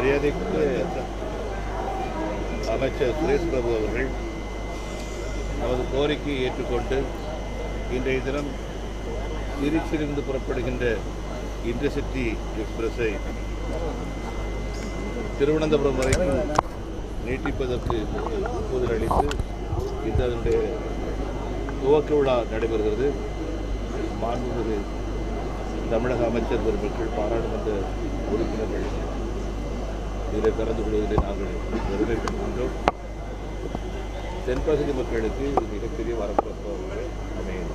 மரியாதைக்கு அமைச்சர் சுரேஷ் பிரபு அவர்கள் நமது கோரிக்கையை ஏற்றுக்கொண்டு இன்றைய தினம் திருச்சியிலிருந்து புறப்படுகின்ற இன்டர்சிட்டி எக்ஸ்பிரஸை திருவனந்தபுரம் வரைக்கும் நீட்டிப்பதற்கு ஒப்புதல் அளித்து இன்று அதனுடைய துவக்க விழா நடைபெறுகிறது. மாண்புமிகு தமிழக அமைச்சர் பெருமக்கள் பாராளுமன்ற இதில் கலந்து கொள்வதில் நாங்கள் பெருமைப்படுகின்றோம் தென்பகுதி மக்களுக்கு இது மிகப்பெரிய வரப்பிரசாதங்கள் அமையும்.